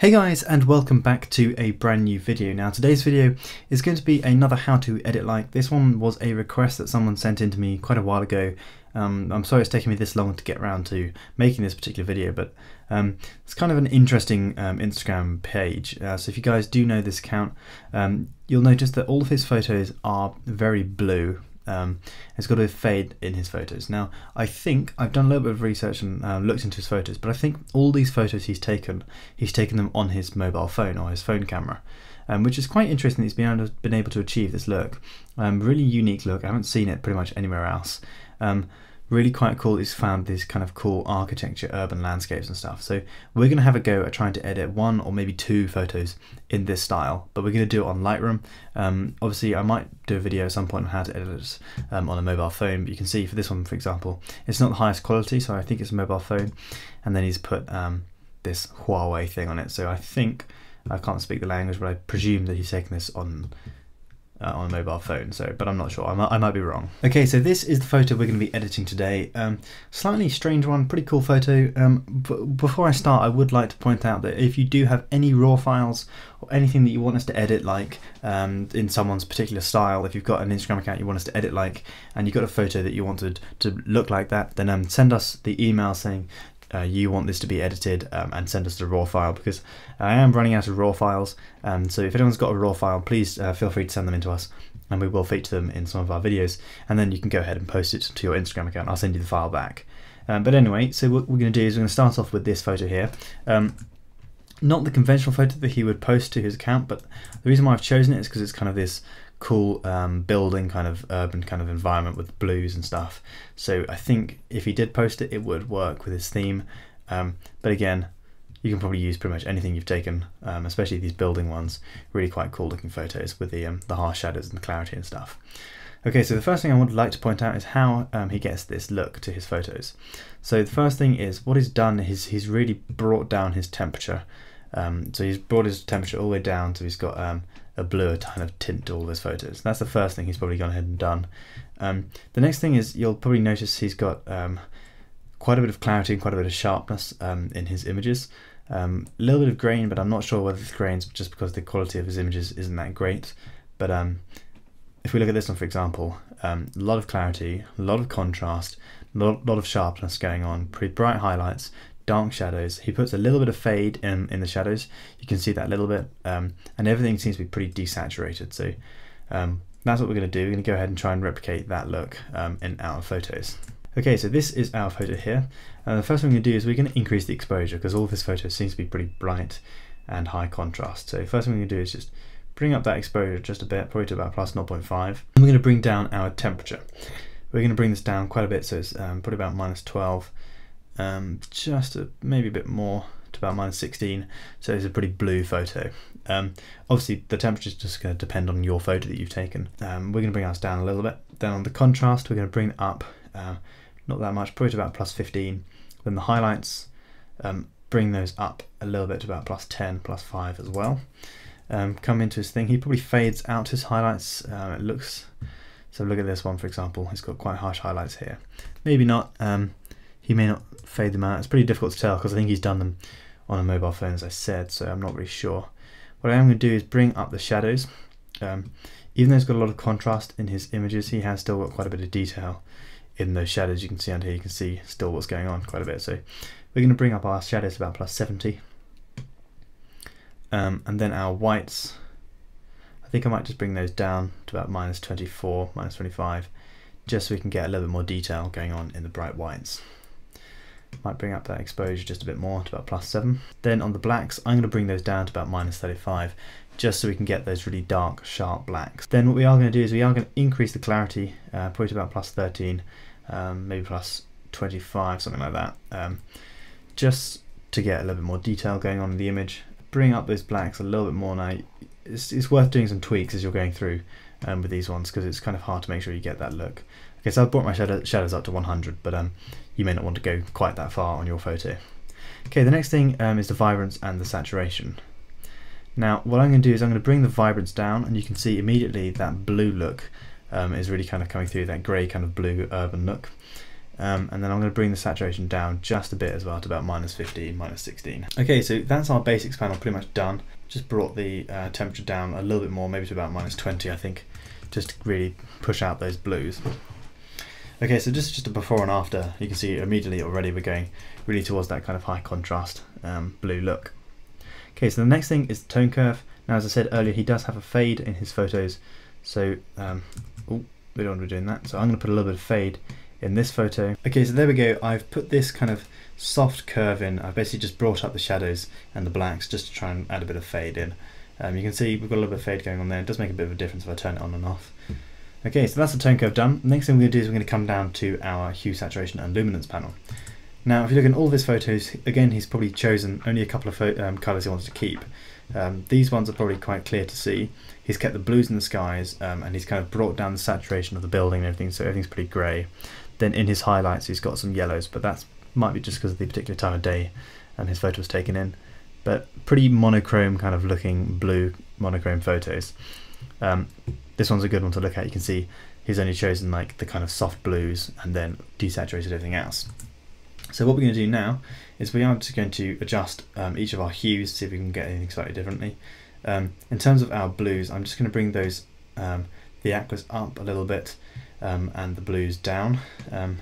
Hey guys and welcome back to a brand new video. Now today's video is going to be another how to edit like. This one was a request that someone sent in to me quite a while ago. Um, I'm sorry it's taken me this long to get around to making this particular video but um, it's kind of an interesting um, Instagram page. Uh, so if you guys do know this account um, you'll notice that all of his photos are very blue um, has got a fade in his photos. Now, I think I've done a little bit of research and uh, looked into his photos, but I think all these photos he's taken, he's taken them on his mobile phone or his phone camera, um, which is quite interesting. He's been able to, been able to achieve this look, um, really unique look. I haven't seen it pretty much anywhere else. Um, really quite cool he's found these kind of cool architecture urban landscapes and stuff. So we're going to have a go at trying to edit one or maybe two photos in this style but we're going to do it on Lightroom. Um, obviously I might do a video at some point on how to edit it um, on a mobile phone but you can see for this one for example it's not the highest quality so I think it's a mobile phone. And then he's put um, this Huawei thing on it. So I think I can't speak the language but I presume that he's taken this on uh, on a mobile phone. So, but I'm not sure. I might, I might be wrong. Okay, so this is the photo we're going to be editing today. Um, slightly strange one, pretty cool photo. Um, before I start, I would like to point out that if you do have any raw files or anything that you want us to edit, like um, in someone's particular style, if you've got an Instagram account you want us to edit like, and you've got a photo that you wanted to look like that, then um, send us the email saying uh, you want this to be edited um, and send us the raw file because I am running out of raw files. Um, so if anyone's got a raw file, please uh, feel free to send them in to us and we will feature them in some of our videos. And then you can go ahead and post it to your Instagram account. I'll send you the file back. Um, but anyway, so what we're going to do is we're going to start off with this photo here. Um, not the conventional photo that he would post to his account, but the reason why I've chosen it is because it's kind of this cool um, building kind of urban kind of environment with blues and stuff. So I think if he did post it, it would work with his theme. Um, but again, you can probably use pretty much anything you've taken, um, especially these building ones. Really quite cool looking photos with the um, the harsh shadows and the clarity and stuff. Okay, so the first thing I would like to point out is how um, he gets this look to his photos. So the first thing is what he's done is he's really brought down his temperature. Um, so he's brought his temperature all the way down, so he's got um, a bluer kind of tint to all his photos. That's the first thing he's probably gone ahead and done. Um, the next thing is you'll probably notice he's got um, quite a bit of clarity and quite a bit of sharpness um, in his images. Um, a little bit of grain, but I'm not sure whether the grain's just because the quality of his images isn't that great. But if we look at this one, for example, a lot of clarity, a lot of contrast, a lot, lot of sharpness going on, pretty bright highlights, dark shadows. He puts a little bit of fade in, in the shadows. You can see that a little bit. Um, and everything seems to be pretty desaturated. So um, that's what we're going to do. We're going to go ahead and try and replicate that look um, in our photos. Okay, so this is our photo here. Uh, the first thing we're going to do is we're going to increase the exposure because all of this photo seems to be pretty bright and high contrast. So first thing we're going to do is just bring up that exposure just a bit, probably to about plus 0.5. And we're going to bring down our temperature. We're going to bring this down quite a bit, so it's um, probably about minus 12 um, just a, maybe a bit more to about minus 16 so it's a pretty blue photo. Um, obviously the temperature is just going to depend on your photo that you've taken. Um, we're going to bring ours down a little bit. Then on the contrast we're going to bring it up uh, not that much probably to about plus 15 then the highlights um, bring those up a little bit to about plus 10 plus 5 as well. Um, come into his thing. He probably fades out his highlights. Uh, it looks so look at this one for example. It's got quite harsh highlights here. Maybe not. He may not fade them out. It's pretty difficult to tell because I think he's done them on a mobile phone as I said, so I'm not really sure. What I am going to do is bring up the shadows. Um, even though he's got a lot of contrast in his images, he has still got quite a bit of detail in those shadows. You can see under here, you can see still what's going on quite a bit. So we're going to bring up our shadows about plus 70. Um, and then our whites, I think I might just bring those down to about minus 24, minus 25, just so we can get a little bit more detail going on in the bright whites. Might bring up that exposure just a bit more to about plus 7. Then on the blacks, I'm going to bring those down to about minus 35 just so we can get those really dark, sharp blacks. Then what we are going to do is we are going to increase the clarity, uh, probably to about plus 13, um, maybe plus 25, something like that, um, just to get a little bit more detail going on in the image. Bring up those blacks a little bit more now. It's, it's worth doing some tweaks as you're going through um, with these ones because it's kind of hard to make sure you get that look. Okay, so I've brought my shadow, shadows up to 100, but um, you may not want to go quite that far on your photo. Okay, the next thing um, is the vibrance and the saturation. Now, what I'm going to do is I'm going to bring the vibrance down, and you can see immediately that blue look um, is really kind of coming through, that grey kind of blue urban look. Um, and then I'm going to bring the saturation down just a bit as well to about minus 15, minus 16. Okay, so that's our basics panel pretty much done. Just brought the uh, temperature down a little bit more, maybe to about minus 20 I think, just to really push out those blues. Okay, so just, just a before and after, you can see immediately already we're going really towards that kind of high contrast um, blue look. Okay, so the next thing is the tone curve. Now, as I said earlier, he does have a fade in his photos, so um, oh, we don't want to be doing that. So I'm going to put a little bit of fade in this photo. Okay, so there we go. I've put this kind of soft curve in. I've basically just brought up the shadows and the blacks just to try and add a bit of fade in. Um, you can see we've got a little bit of fade going on there. It does make a bit of a difference if I turn it on and off. Okay, so that's the tone curve done. Next thing we're going to do is we're going to come down to our hue, saturation and luminance panel. Now, if you look at all of his photos, again, he's probably chosen only a couple of um, colours he wants to keep. Um, these ones are probably quite clear to see. He's kept the blues in the skies um, and he's kind of brought down the saturation of the building and everything, so everything's pretty grey. Then in his highlights, he's got some yellows, but that might be just because of the particular time of day and his photo was taken in. But pretty monochrome kind of looking blue monochrome photos. Um, this one's a good one to look at. You can see he's only chosen like the kind of soft blues and then desaturated everything else. So what we're going to do now is we are just going to adjust um, each of our hues, to see if we can get anything slightly differently. Um, in terms of our blues, I'm just going to bring those um, the aquas up a little bit um, and the blues down. Um,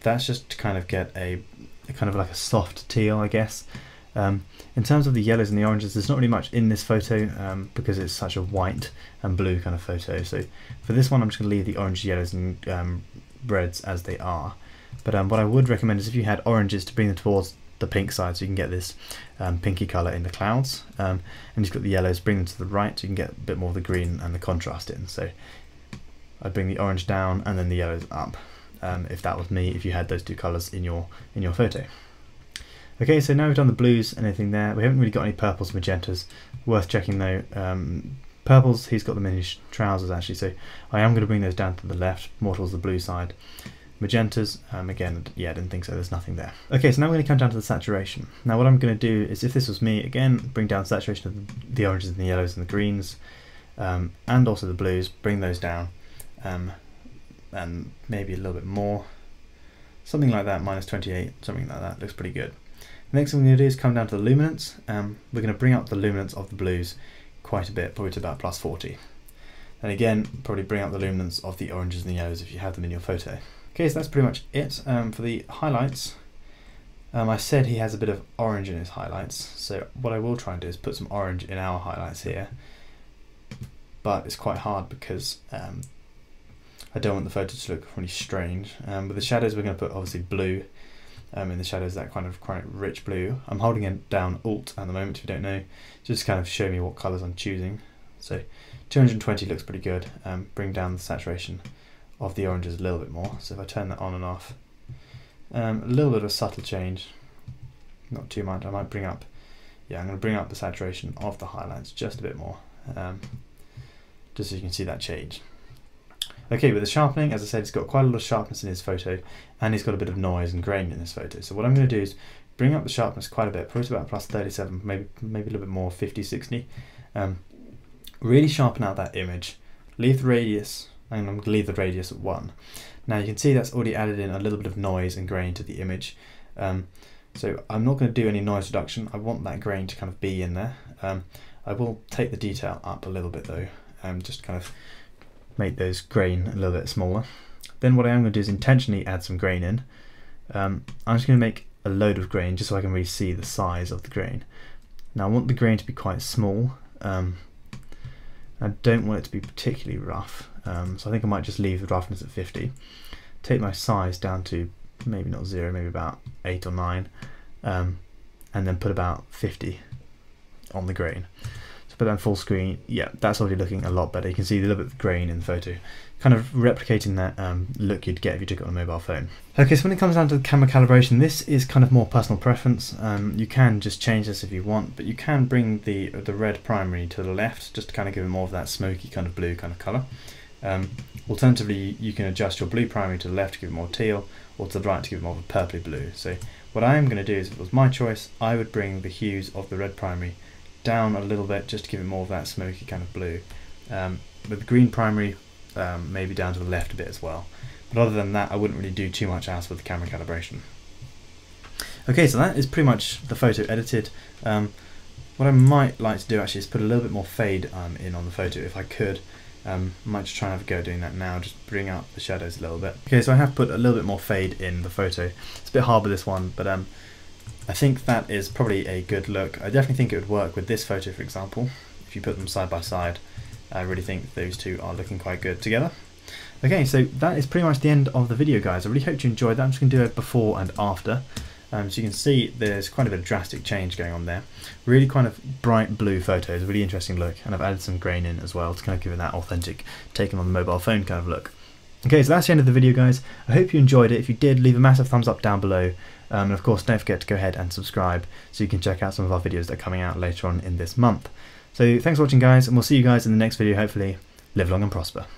that's just to kind of get a, a, kind of like a soft teal, I guess. Um, in terms of the yellows and the oranges, there's not really much in this photo um, because it's such a white and blue kind of photo. So for this one, I'm just going to leave the orange, yellows and um, reds as they are. But um, what I would recommend is if you had oranges to bring them towards the pink side so you can get this um, pinky colour in the clouds um, and you've got the yellows bring them to the right so you can get a bit more of the green and the contrast in so I'd bring the orange down and then the yellows up if that was me if you had those two colours in your in your photo okay so now we've done the blues anything there we haven't really got any purples magentas worth checking though um, purples he's got them in his trousers actually so I am going to bring those down to the left more towards the blue side Magentas, um, again, yeah, I didn't think so, there's nothing there. Okay, so now we're going to come down to the saturation. Now what I'm going to do is, if this was me, again, bring down saturation of the oranges and the yellows and the greens, um, and also the blues, bring those down, um, and maybe a little bit more. Something like that, minus 28, something like that, looks pretty good. Next thing we're going to do is come down to the luminance. Um, we're going to bring up the luminance of the blues quite a bit, probably to about plus 40. And again, probably bring up the luminance of the oranges and the yellows if you have them in your photo. Okay, so that's pretty much it um, for the highlights. Um, I said he has a bit of orange in his highlights, so what I will try and do is put some orange in our highlights here. But it's quite hard because um, I don't want the photo to look really strange. Um, the shadows, we're going to put obviously blue um, in the shadows, that kind of quite rich blue. I'm holding it down Alt at the moment, if you don't know, just kind of show me what colours I'm choosing. So 220 looks pretty good. Um, bring down the saturation of the oranges a little bit more. So if I turn that on and off, um, a little bit of a subtle change, not too much. I might bring up, yeah, I'm going to bring up the saturation of the highlights just a bit more, um, just so you can see that change. Okay, with the sharpening, as I said, he's got quite a lot of sharpness in his photo, and he's got a bit of noise and grain in this photo. So what I'm going to do is bring up the sharpness quite a bit, probably about plus 37, maybe maybe a little bit more, 50, 60. Um, really sharpen out that image. Leave the radius and I'm going to leave the radius at 1. Now you can see that's already added in a little bit of noise and grain to the image. Um, so I'm not going to do any noise reduction, I want that grain to kind of be in there. Um, I will take the detail up a little bit though, um, just kind of make those grain a little bit smaller. Then what I am going to do is intentionally add some grain in. Um, I'm just going to make a load of grain just so I can really see the size of the grain. Now I want the grain to be quite small. Um, I don't want it to be particularly rough. Um, so I think I might just leave the roughness at 50. Take my size down to maybe not zero, maybe about eight or nine, um, and then put about 50 on the grain. So then full screen. Yeah, that's already looking a lot better. You can see a little bit of grain in the photo, kind of replicating that um, look you'd get if you took it on a mobile phone. Okay, so when it comes down to the camera calibration, this is kind of more personal preference. Um, you can just change this if you want, but you can bring the the red primary to the left just to kind of give it more of that smoky kind of blue kind of colour. Um, alternatively, you can adjust your blue primary to the left to give it more teal, or to the right to give it more of a purpley blue. So what I am going to do is, if it was my choice, I would bring the hues of the red primary down a little bit just to give it more of that smoky kind of blue. Um, with the green primary, um, maybe down to the left a bit as well. but other than that I wouldn't really do too much else with the camera calibration. Okay, so that is pretty much the photo edited. Um, what I might like to do actually is put a little bit more fade um, in on the photo if I could. Um, might just try and have a go doing that now, just bring out the shadows a little bit. Okay, so I have put a little bit more fade in the photo. It's a bit hard with this one, but um, I think that is probably a good look. I definitely think it would work with this photo, for example, if you put them side by side. I really think those two are looking quite good together. Okay, so that is pretty much the end of the video, guys. I really hope you enjoyed that. I'm just going to do a before and after. Um, so you can see there's quite a bit of drastic change going on there. Really kind of bright blue photos, really interesting look, and I've added some grain in as well to kind of give it that authentic taken on the mobile phone kind of look. Okay, so that's the end of the video guys. I hope you enjoyed it. If you did, leave a massive thumbs up down below. Um, and of course, don't forget to go ahead and subscribe so you can check out some of our videos that are coming out later on in this month. So thanks for watching guys, and we'll see you guys in the next video hopefully. Live long and prosper.